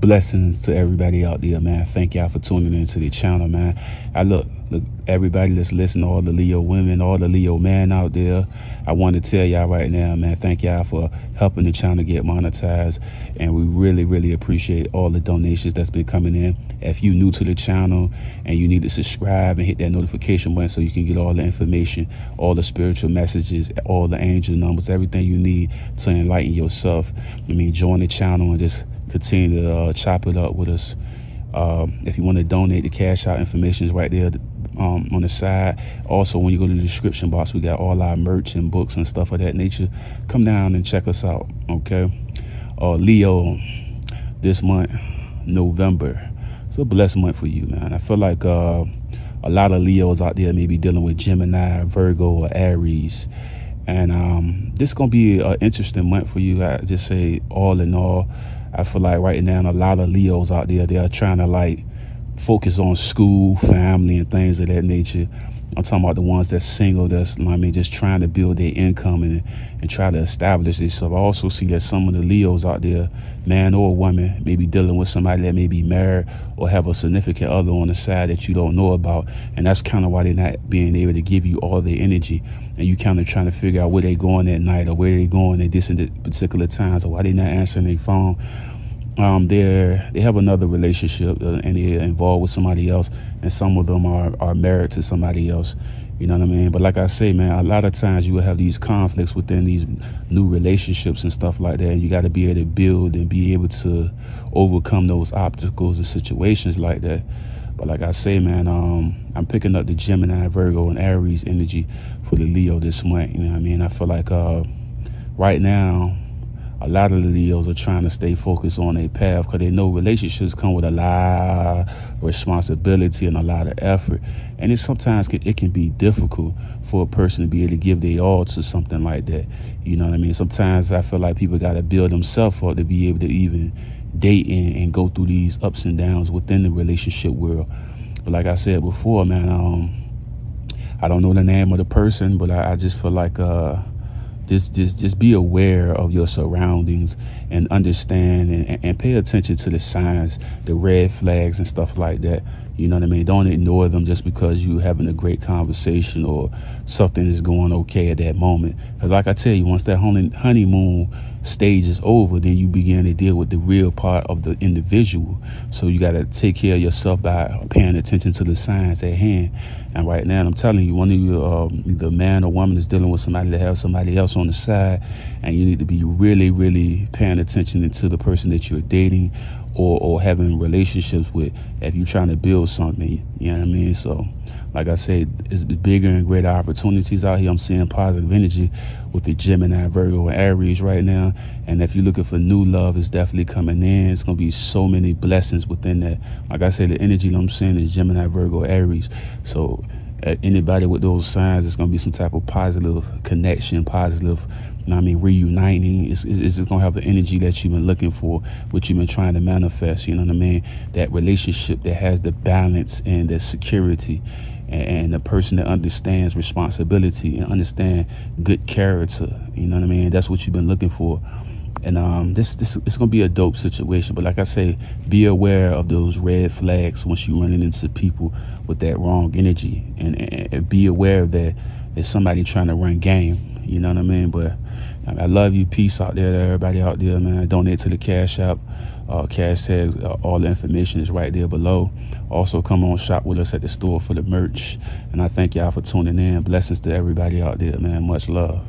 blessings to everybody out there, man. Thank y'all for tuning into the channel, man. I look, look, everybody that's listening, all the Leo women, all the Leo men out there. I want to tell y'all right now, man. Thank y'all for helping the channel get monetized, and we really, really appreciate all the donations that's been coming in. If you new to the channel and you need to subscribe and hit that notification button so you can get all the information, all the spiritual messages, all the angel numbers, everything you need to enlighten yourself. I mean, join the channel and just continue to uh, chop it up with us. Um, if you want to donate, the Cash App information is right there um, on the side. Also, when you go to the description box, we got all our merch and books and stuff of that nature. Come down and check us out, okay? Uh, Leo, this month, November. It's a blessed month for you, man. I feel like uh, a lot of Leos out there may be dealing with Gemini, Virgo, or Aries. And um, this is going to be an interesting month for you. I just say all in all, I feel like right now a lot of Leos out there, they are trying to like focus on school, family, and things of that nature. I'm talking about the ones that's single, that's I mean, just trying to build their income and and try to establish themselves. I also see that some of the Leos out there, man or woman, may be dealing with somebody that may be married or have a significant other on the side that you don't know about, and that's kind of why they're not being able to give you all their energy, and you kind of trying to figure out where they going at night or where they going at this and particular times or why they not answering their phone um, they they have another relationship uh, and they're involved with somebody else, and some of them are are married to somebody else. You know what I mean? But like I say, man, a lot of times you will have these conflicts within these new relationships and stuff like that. And you got to be able to build and be able to overcome those obstacles and situations like that. But like I say, man, um, I'm picking up the Gemini, Virgo, and Aries energy for the Leo this month. You know what I mean? I feel like uh, right now a lot of the Leos are trying to stay focused on their path because they know relationships come with a lot of responsibility and a lot of effort. And it sometimes can, it can be difficult for a person to be able to give their all to something like that. You know what I mean? Sometimes I feel like people got to build themselves up to be able to even date and, and go through these ups and downs within the relationship world. But like I said before, man, um, I don't know the name of the person, but I, I just feel like uh, just just just be aware of your surroundings and understand and, and pay attention to the signs the red flags and stuff like that you know what I mean? Don't ignore them just because you're having a great conversation or something is going okay at that moment. Because like I tell you, once that honeymoon stage is over, then you begin to deal with the real part of the individual. So you got to take care of yourself by paying attention to the signs at hand. And right now, I'm telling you, one of you, um, either man or woman is dealing with somebody that has somebody else on the side, and you need to be really, really paying attention to the person that you're dating or, or having relationships with if you're trying to build something you know what i mean? So like i said it's bigger and greater opportunities out here. I'm seeing positive energy with the gemini virgo and aries right now. And if you're looking for new love it's definitely coming in. It's gonna be so many blessings within that. Like i said the energy i'm seeing is gemini virgo aries. So Uh, anybody with those signs, it's going to be some type of positive connection, positive, you know I mean, reuniting. It's, it's, it's going to have the energy that you've been looking for, what you've been trying to manifest, you know what I mean? That relationship that has the balance and the security and, and the person that understands responsibility and understand good character, you know what I mean? That's what you've been looking for and um, this this it's gonna be a dope situation. But like I say, be aware of those red flags once you running into people with that wrong energy, and, and, and be aware that it's somebody trying to run game. You know what I mean? But I love you. Peace out there to everybody out there, man. Donate to the Cash App. Uh, cash tags, uh, all the information is right there below. Also, come on, shop with us at the store for the merch. And I thank y'all for tuning in. Blessings to everybody out there, man. Much love.